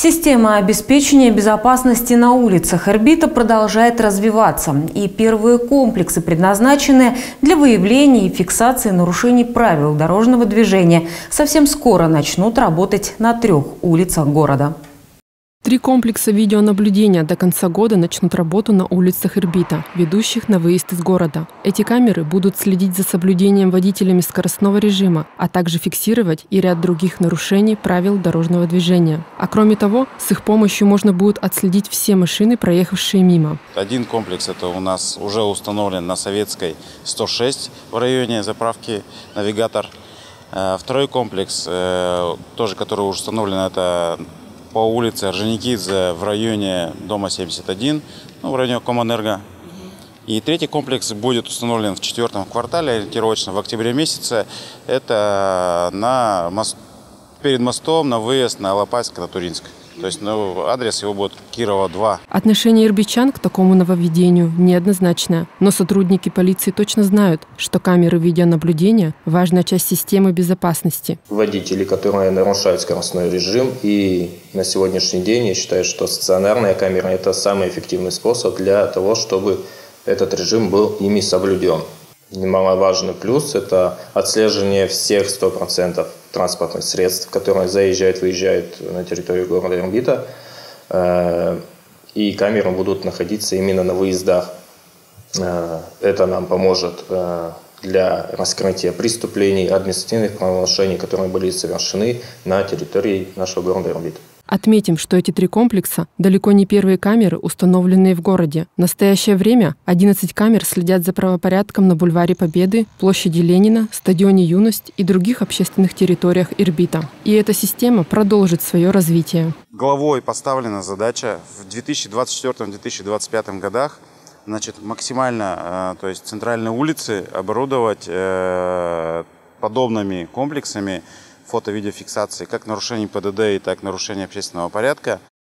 Система обеспечения безопасности на улицах Эрбита продолжает развиваться. И первые комплексы предназначены для выявления и фиксации нарушений правил дорожного движения. Совсем скоро начнут работать на трех улицах города. Три комплекса видеонаблюдения до конца года начнут работу на улицах Ирбита, ведущих на выезд из города. Эти камеры будут следить за соблюдением водителями скоростного режима, а также фиксировать и ряд других нарушений правил дорожного движения. А кроме того, с их помощью можно будет отследить все машины, проехавшие мимо. Один комплекс это у нас уже установлен на Советской 106 в районе заправки «Навигатор». Э, второй комплекс, э, тоже который установлен, это по улице Орджоникидзе в районе дома 71, ну, в районе Комэнерго. И третий комплекс будет установлен в четвертом квартале, ориентировочно в октябре месяце. Это на мост, перед мостом на выезд на Лопатск, на Туринск. То есть ну, адрес его будет Кирова 2. Отношение ирбичан к такому нововведению неоднозначное. Но сотрудники полиции точно знают, что камеры видеонаблюдения – важная часть системы безопасности. Водители, которые нарушают скоростной режим, и на сегодняшний день я считаю, что стационарная камера – это самый эффективный способ для того, чтобы этот режим был ими соблюден. Немаловажный плюс – это отслеживание всех 100% транспортных средств, которые заезжают, выезжают на территорию города Ирбита. Э, и камеры будут находиться именно на выездах. Э, это нам поможет э, для раскрытия преступлений, административных правонарушений, которые были совершены на территории нашего города Ирбита. Отметим, что эти три комплекса далеко не первые камеры, установленные в городе. В настоящее время 11 камер следят за правопорядком на бульваре Победы, площади Ленина, стадионе Юность и других общественных территориях Ирбита. И эта система продолжит свое развитие. Главой поставлена задача в 2024-2025 годах значит, максимально, э, то есть центральные улицы оборудовать э, подобными комплексами фото-видеофиксации как нарушений ПДД и так нарушений общественного порядка.